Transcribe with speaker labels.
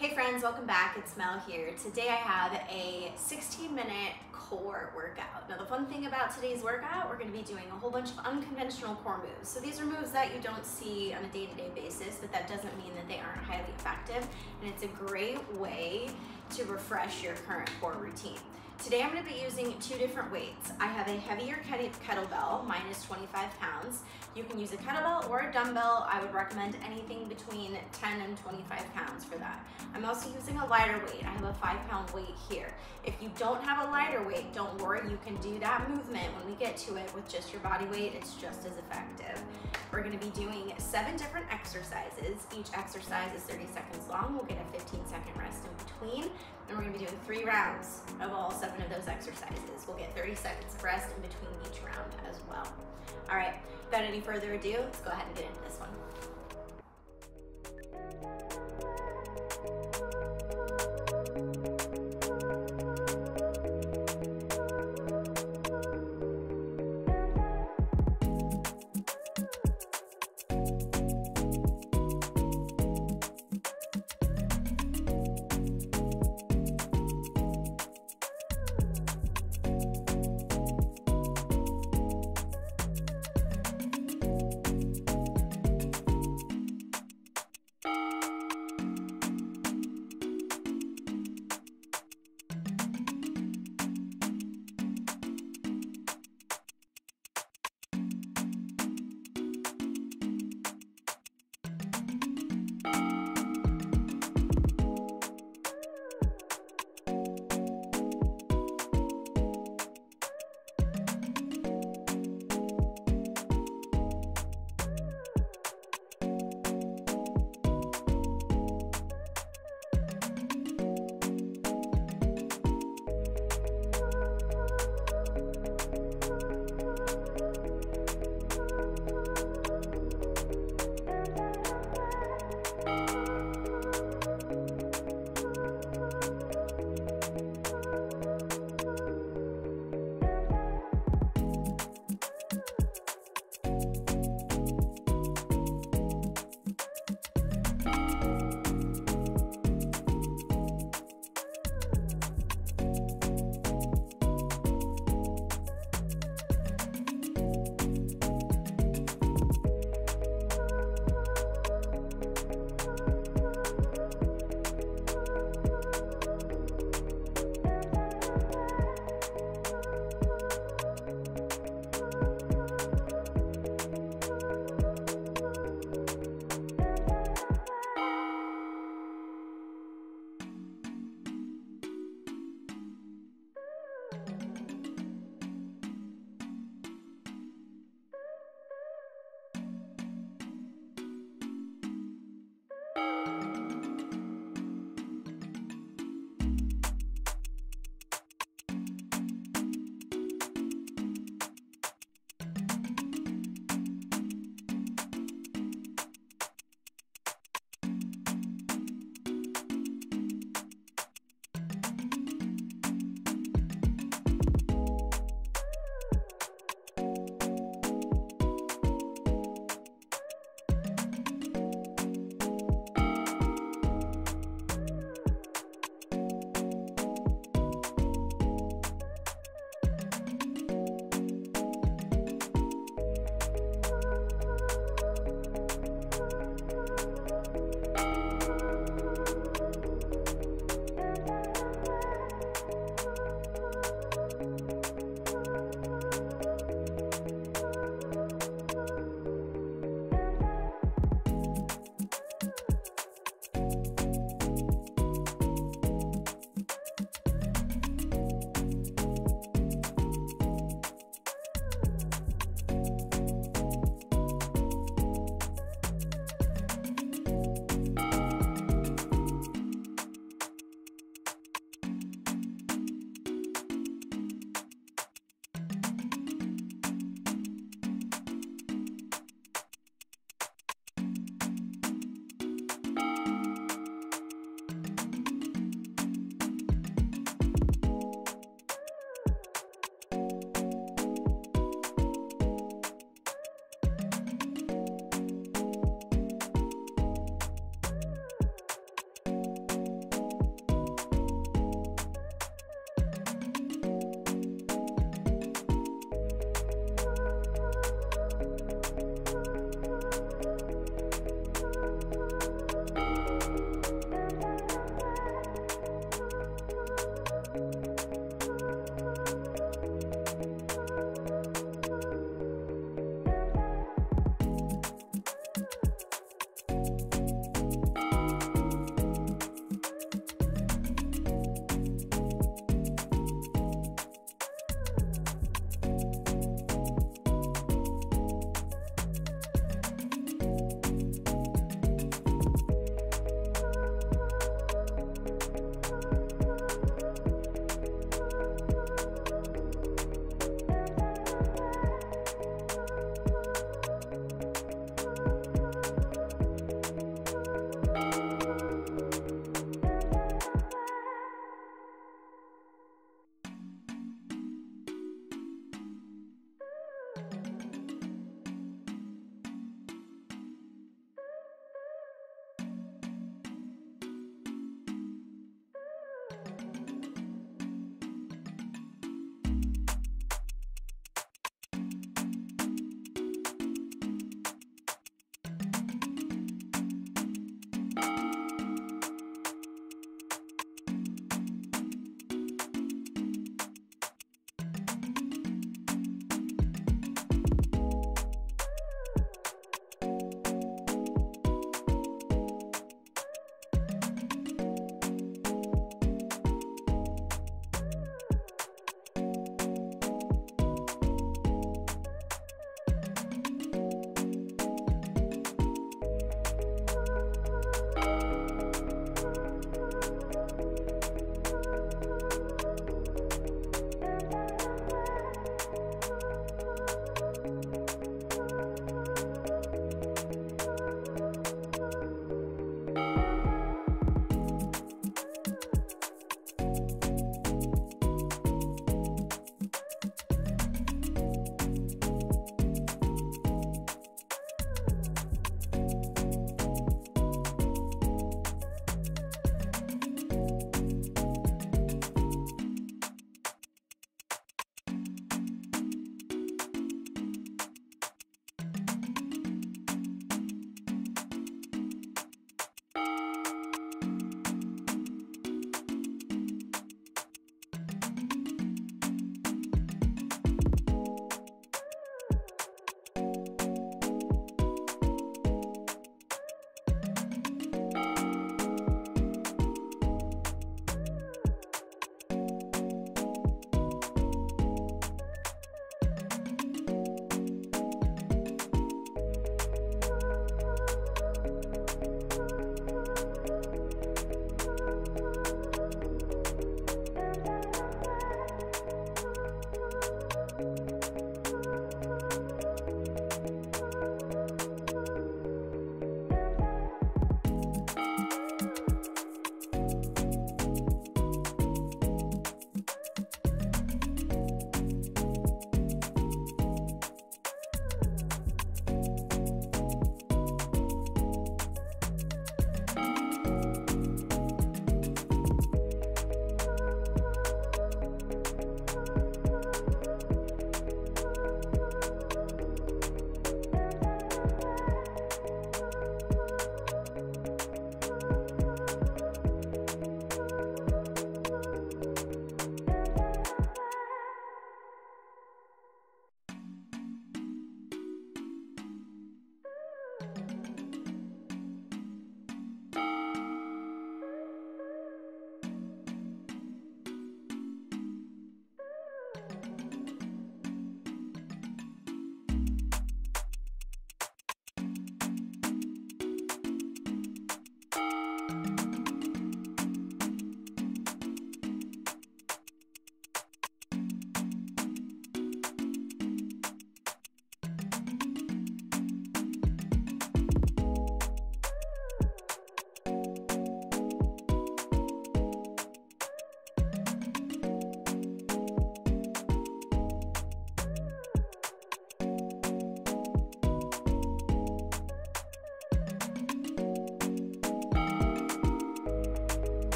Speaker 1: Hey friends, welcome back. It's Mel here. Today I have a 16 minute core workout. Now the fun thing about today's workout, we're gonna be doing a whole bunch of unconventional core moves. So these are moves that you don't see on a day-to-day -day basis, but that doesn't mean that they aren't highly effective. And it's a great way to refresh your current core routine. Today I'm going to be using two different weights. I have a heavier kettlebell, mine is 25 pounds. You can use a kettlebell or a dumbbell. I would recommend anything between 10 and 25 pounds for that. I'm also using a lighter weight. I have a five pound weight here. If you don't have a lighter weight, don't worry, you can do that movement when we get to it with just your body weight. It's just as effective. We're gonna be doing seven different exercises. Each exercise is 30 seconds long. We'll get a 15 second rest in between. And we're gonna be doing three rounds of all seven of those exercises. We'll get 30 seconds of rest in between each round as well. All right, without any further ado, let's go ahead and get into this one.